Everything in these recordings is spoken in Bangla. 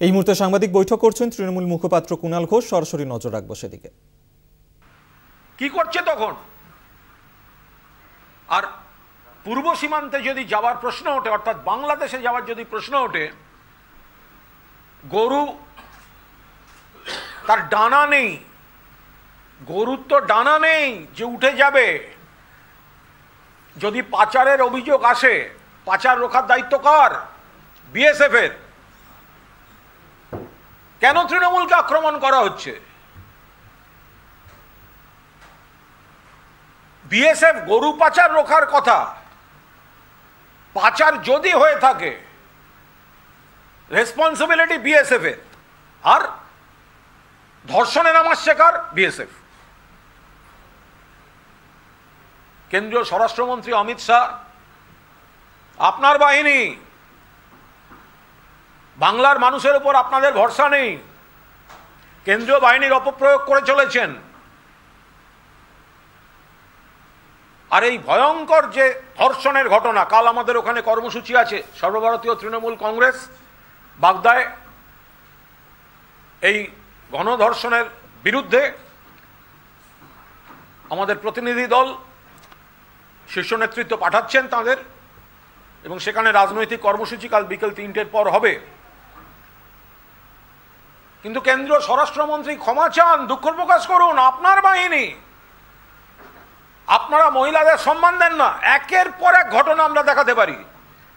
এই মুহূর্তে সাংবাদিক বৈঠক করছেন তৃণমূল মুখপাত্র কুণাল ঘোষ। সরাসরি নজর রাখব সেদিকে। কি করছে তখন? আর পূর্ব সীমান্তে যদি যাওয়ার প্রশ্ন ওঠে, অর্থাৎ বাংলাদেশে যাওয়ার যদি প্রশ্ন ওঠে, গরু তার ডানা নেই। গরুর তো ডানা নেই যে উঠে যাবে। যদি পাচারের অভিযোগ আসে, পাচার রোখার দায়িত্ব কার? বিএসএফ এর কেন তৃণমূলকে আক্রমণ করা হচ্ছে? বিএসএফ গরু পাচার রোখার কথা। পাচার যদি হয়ে থাকে রেসপন্সিবিলিটি বিএসএফ এর। আর ধর্ষণে নামার শেখার বিএসএফ। কেন্দ্রীয় স্বরাষ্ট্রমন্ত্রী অমিত শাহ, আপনার বাহিনী বাংলার মানুষের উপর আপনাদের ভরসা নেই। কেন্দ্রীয় বাহিনীর অপপ্রয়োগ করে চলেছেন। আর এই ভয়ঙ্কর যে ধর্ষণের ঘটনা, কাল আমাদের ওখানে কর্মসূচি আছে, সর্বভারতীয় তৃণমূল কংগ্রেস, বাগদায়। এই গণধর্ষণের বিরুদ্ধে আমাদের প্রতিনিধি দল শীর্ষ নেতৃত্ব পাঠাচ্ছেন তাদের, এবং সেখানে রাজনৈতিক কর্মসূচি কাল বিকেল তিনটের পর হবে। কিন্তু কেন্দ্রীয় স্বরাষ্ট্রমন্ত্রী ক্ষমা চান দুঃখ প্রকাশ করুন, আপনার বাহিনী। আপনারা মহিলাদের সম্মান দেন না, একের পর এক ঘটনা আমরা দেখাতে পারি।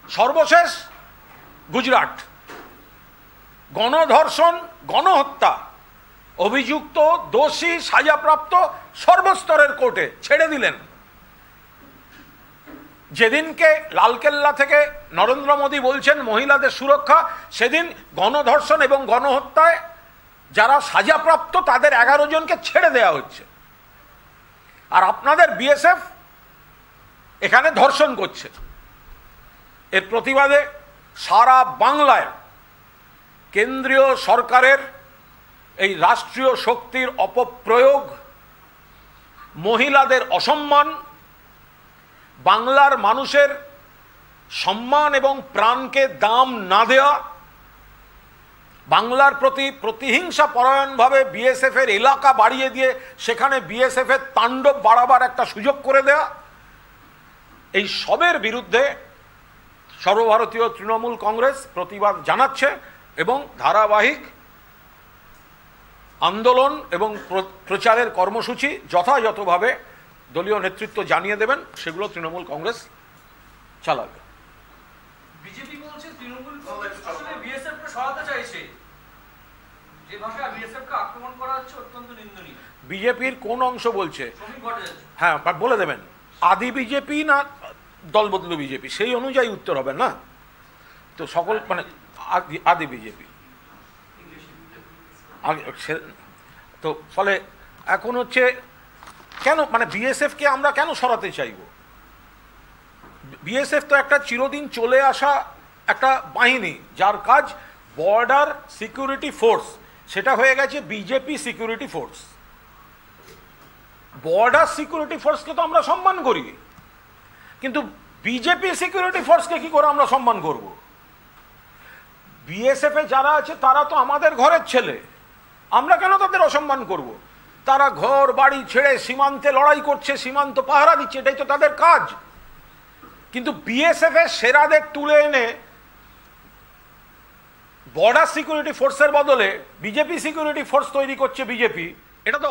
সর্বশেষ গুজরাট। গণধর্ষণ, গণহত্যা, অভিযুক্ত, দোষী, সাজাপ্রাপ্ত সর্বস্তরের কোর্টে ছেড়ে দিলেন। যেদিনকে লালকেল্লা থেকে নরেন্দ্র মোদী বলছেন মহিলাদের সুরক্ষা, সেদিন গণধর্ষণ এবং গণহত্যায় যারা সাজাপ্রাপ্ত, তাদের এগারো জনকে ছেড়ে দেওয়া হচ্ছে। আর আপনাদের বিএসএফ এখানে ধর্ষণ করছে। এর প্রতিবাদে সারা বাংলায় কেন্দ্রীয় সরকারের এই রাষ্ট্রীয় শক্তির অপপ্রয়োগ, মহিলাদের অসম্মান, বাংলার মানুষের সম্মান এবং প্রাণকে দাম না দেওয়া বাংলার প্রতি প্রতিহিংসা পরায়ণভাবে বিএসএফ এর এলাকা বাড়িয়ে দিয়ে সেখানে বিএসএফ এর তাণ্ডব বাড়াবার একটা সুযোগ করে দেয়া। এই সবের বিরুদ্ধে সর্বভারতীয় তৃণমূল কংগ্রেস প্রতিবাদ জানাচ্ছে এবং ধারাবাহিক আন্দোলন এবং প্রচারের কর্মসূচি যথাযথভাবে দলীয় নেতৃত্ব জানিয়ে দেবেন। সেগুলো তৃণমূল কংগ্রেস চালাবে। বলছে তৃণমূল আসলে বিএসএফ কে সহায়তা চাইছে। যে ভাষা বিএসএফ কে আক্রমণ করা হচ্ছে অত্যন্ত নিন্দনীয়। বিজেপির কোন অংশ বলছে? হ্যাঁ বলে দেবেন। আদি বিজেপি না দলবদলু বিজেপি? সেই অনুযায়ী উত্তর হবে না? তো সকল মানে আদি আদি বিজেপি। তো ফলে এখন হচ্ছে কেন মানে বিএসএফকে আমরা কেন সরাতে চাইব? বিএসএফ তো একটা চিরদিন চলে আসা একটা বাহিনী, যার কাজ বর্ডার সিকিউরিটি ফোর্স সেটা হয়ে গেছে BJP security force border security ফোর্সকে তো আমরা সম্মান করি, কিন্তু বিজেপি সিকিউরিটি ফোর্সকে কি করে আমরা সম্মান করব? বিএসএফ এ যারা আছে, তারা তো আমাদের ঘরের ছেলে। আমরা কেন তাদের অসম্মান করব? তারা ঘর, বাড়ি ছেড়ে সীমান্তে লড়াই করছে, সীমান্ত পাহারা দিচ্ছে, এটাই তো তাদের কাজ। কিন্তু বিএসএফ এর সেরাদের তুলে এনে বর্ডার সিকিউরিটি ফোর্সের বদলে বিজেপি সিকিউরিটি ফোর্স তৈরি করছে বিজেপি এটা তো